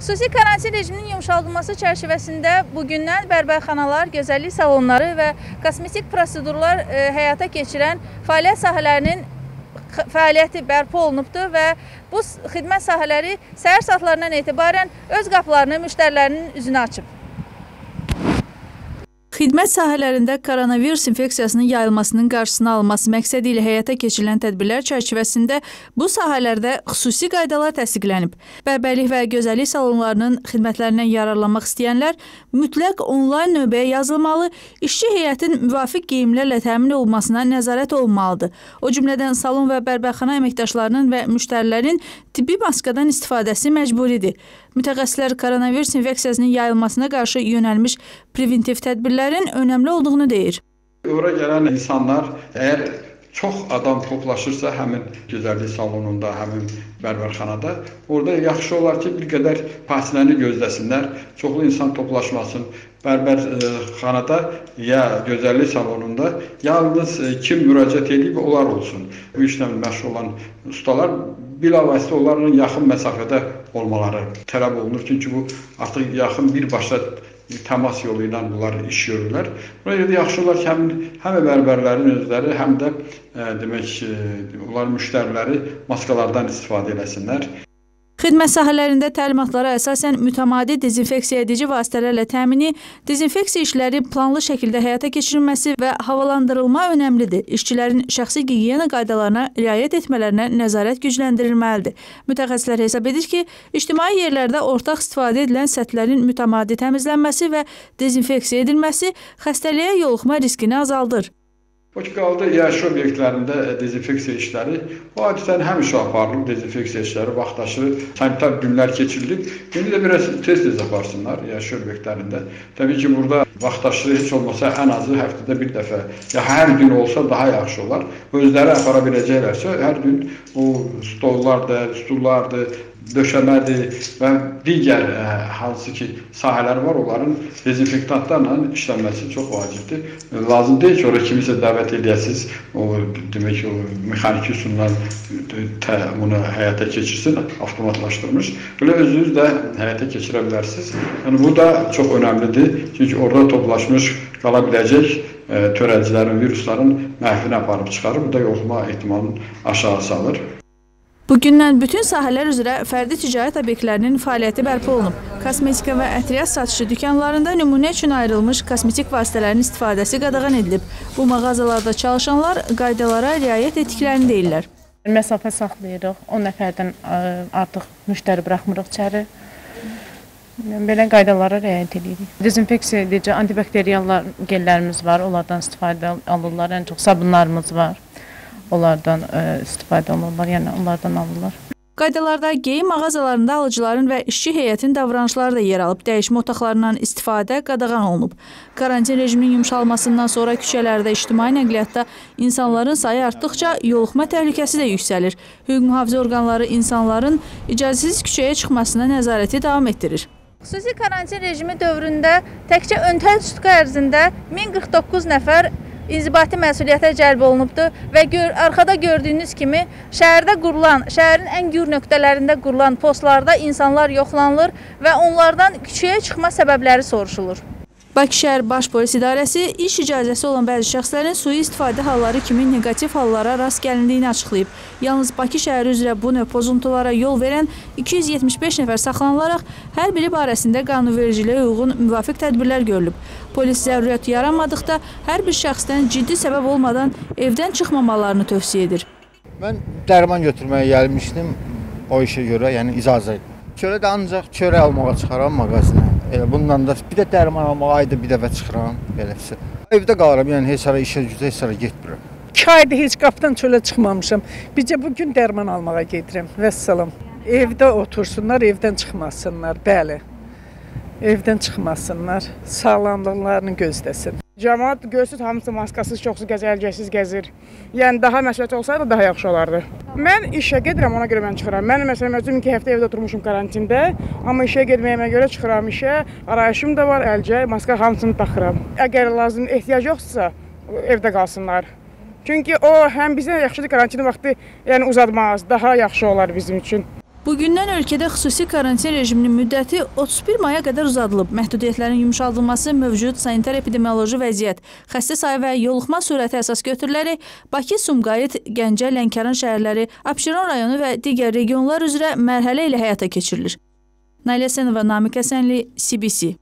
Xüsusi karantin rejiminin yumşaldılması çərçivəsində bugündən bərbərxanalar, gözəllik salonları və kosmetik prosedurlar e, həyata keçirən fəaliyyət sahələrinin fəaliyyəti bərpa olunubdur və bu xidmət sahələri səhər saatlarından etibarən öz qapılarını müştərilərinin üzünə açıb. Xidmət sahələrində koronavirus infeksiyasının yayılmasının qarşısını alınması məqsədi ilə həyata keçirilən tədbirlər çərçivəsində bu sahələrdə xüsusi qaydalar təsdiqlənib. Bərbərlik və gözəllik salonlarının xidmətlərindən yararlanmaq istəyənlər mütləq onlayn növbəyə yazılmalı, işçi heyətin müvafiq geyimlərlə təmin olunmasına nəzarət olunmalıdır. O cümlədən salon və bərbərxana əməkdaşlarının və müştərilərin tibbi maskadan istifadəsi məcburidir. Mütəxəssislər koronavirus infeksiyasının yayılmasına qarşı yönəlmiş preventiv tədbirlərin önəmli olduğunu deyir. Ora gələn insanlar əgər çox adam toplaşırsa həmin gözəllik salonunda, həmin bərbərxanada, orada yaxşı olar ki, bir qədər fasiləni gözləsinlər, çoxlu insan toplaşmasın. Bərbərxanada ya gözəllik salonunda yalnız e, kim müraciət edib onlar olsun. Bu işlə məşğul olan ustalar bilavasitə onlarla yaxın məsafədə olmaları tələb olunur. Çünki bu artıq yaxın birbaşa təmas yolu ilə bunlar iş görürlər. Buna görə də yaxşı olar ki, həm həm bərbərlərin özləri, həm də ə, demək ə, onlar müştəriləri maskalardan istifadə eləsinlər. Xidmət sahələrində təlimatlara əsasən mütəmadi dezinfeksiya edici vasitələrlə təmini, dezinfeksiya işləri planlı şəkildə həyata keçirilməsi və havalandırılma önəmlidir. İşçilərin şəxsi gigiyena qaydalarına riayət etmələrinə nəzarət gücləndirilməlidir. Mütəxəssislər hesab edir ki, ictimai yerlərdə ortaq istifadə edilən səthlərin mütəmadi təmizlənməsi və dezinfeksiya edilməsi xəstəliyə yoluxma riskini azaldır. Qaldı yaşayış obyektlərində dezinfeksiya işləri. Adətən həmişə aparılır dezinfeksiya işləri, vaxtaşı sanitar günlər keçirilib. İndi də biraz tez-tez aparsınlar yaşayış obyektlərində. Təbii ki, burada vaxtaşı heç olmasa ən azı həftədə bir dəfə ya hər gün olsa daha yaxşı olar. Özləri apara biləcəklərsə hər gün o stollardır, stullardır, döşəmədir və digər ə, hansı ki sahələr var, onların dezinfektantlarla işlənməsi çox vacibdir. Lazım deyil ki, ora kimisə dəvət eləyəsiniz, o demək o mexaniki üsulla tə, bunu həyata keçirsin, avtomatlaşdırmış. Belə özünüz də həyata keçirə bilərsiniz. Yəni bu da çox önəmlidir. Çünki orada toplaşmış qala biləcək ə, törədicilərin, virusların məhvinə aparıb çıxarır. Bu da yoluxma ehtimalını aşağı salır. Bugündən bütün sahələr üzrə fərdi ticarət obyektlərinin fəaliyyəti bərpa olunub. Kosmetika və ətriyyat satışı dükanlarında nümunə üçün ayrılmış kosmetik vasitələrin istifadəsi qadağan edilib. Bu mağazalarda çalışanlar qaydalara riayət etdiklərini deyirlər. Məsafə saxlayırıq. 10 nəfərdən artıq müştəri buraxmırıq içəri. Belə qaydalara riayət edirik. Dezinfeksiya edici antibakterial gellərimiz var, onlardan istifadə alırlar. Ən çox sabunlarımız var. Onlardan ə, istifadə olurlar, yəni onlardan alırlar. Qaydalarda geyim mağazalarında alıcıların və işçi heyətin davranışları da yer alıb. Dəyişmə otaqlarından istifadə qadağan olunub. Karantin rejiminin yumşalmasından sonra küçələrdə ictimai nəqliyyatda insanların sayı artdıqca yoluxma təhlükəsi də yüksəlir. Hüquq mühafizə orqanları insanların icazəsiz küçəyə çıxmasına nəzarəti davam etdirir. Xüsusi karantin rejimi dövründə təkcə öntəl sutka ərzində 1049 nəfər inzibati məsuliyyətə cəlb olunubdur və gör, arxada gördüyünüz kimi şəhərdə qurulan, şəhərin ən gür nöqtələrində qurulan postlarda insanlar yoxlanılır və onlardan küçəyə çıxma səbəbləri soruşulur. Bakı şəhər Baş Polis İdarəsi iş icazəsi olan bəzi şəxslərin sui-istifadə halları kimi neqativ hallara rast gəlindiyini açıqlayıb. Yalnız Bakı şəhəri üzrə bu növ pozuntulara yol verən 275 nəfər saxlanılaraq hər biri barəsində qanunvericiliyə uyğun müvafiq tədbirlər görülüb. Polis zərurət yaranmadıqda hər bir şəxsdən ciddi səbəb olmadan evdən çıxmamalarını tövsiyə edir. Mən dərman götürməyə gəlmişdim o işə görə, yəni icazə. Çörə də ancaq çörək almağa çıxaram mağazinə. Elə bundan da bir də dərman almağa ayda bir dəfə çıxıram beləsi. Evdə qalıram, yəni heç hara işə gücə heç hara getmirəm. 2 aydır heç qapıdan çölə çıxmamışam. Bircə bu gün dərman almağa gedirəm. Vəssalam. Evdə otursunlar, evdən çıxmasınlar. Bəli. Evdən çıxmasınlar, sağlamlıqlarını gözləsin. Cəmaət görsüz hamısı maskasız, çoxsu gəzəlgəsiz gəzir. Yəni daha məsləhət olsaydı daha yaxşı olardı. Mən işə gedirəm, ona görə mən çıxıram. Mən məsələn özüm 2 həftə evdə oturmuşum karantində, amma işə getməyimə görə çıxıram işə. Arayışım da var, əlcə, maska hamısını taxıram. Əgər lazım ehtiyac yoxsa, evdə qalsınlar. Çünki o həm bizə yaxşıdır karantin vaxtı, yəni uzatmaz, daha yaxşı olar bizim üçün. Bugündən ölkədə xüsusi karantin rejiminin müddəti 31 maya qədər uzadılıb. Məhdudiyyətlərin yumşaldılması mövcud sanitar-epidemioloji vəziyyət, xəstə sayı və yoluxma sürəti əsas götürülərək Bakı, Sumqayıt, Gəncə, Lənkəran şəhərləri, Abşeron rayonu və digər regionlar üzrə mərhələ ilə həyata keçirilir. Nailə Sənova, Namiq Həsənli, CBC.